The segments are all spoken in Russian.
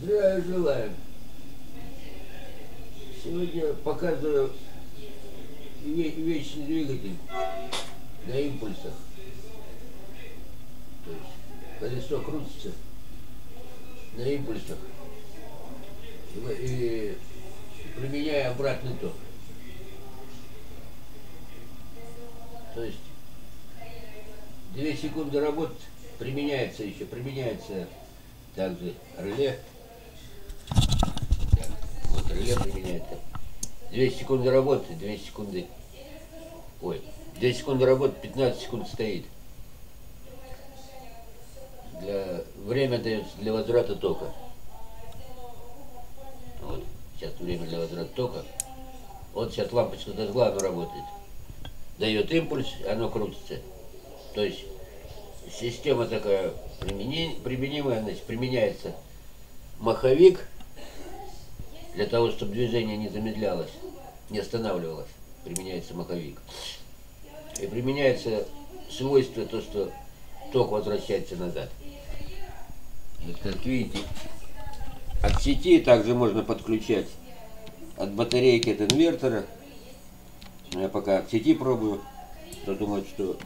Здравия желаю. Сегодня показываю ве- вечный двигатель на импульсах. То есть колесо крутится на импульсах. И, и применяя обратный ток. То есть две секунды работы применяется еще, применяется также реле. Вот реле применяется. Две секунды работы, две секунды. Ой, две секунды работы, 15 секунд стоит. Для, время дается для возврата тока. Вот, сейчас время для возврата тока. Вот сейчас лампочка дозгла, она работает. Дает импульс, оно крутится. То есть система такая примени- применимая, значит, применяется маховик для того, чтобы движение не замедлялось, не останавливалось. Применяется маховик. И применяется свойство то, что ток возвращается назад. Вот как видите, от сети также можно подключать от батарейки от инвертора. Я пока от сети пробую. Кто думает, что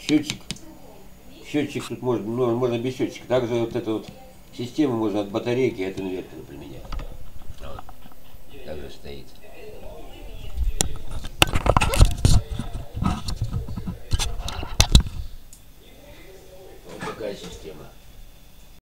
счетчик, счетчик тут можно, ну, можно без счетчика. Также вот эту вот систему можно от батарейки от инвертора который стоит. Какая система?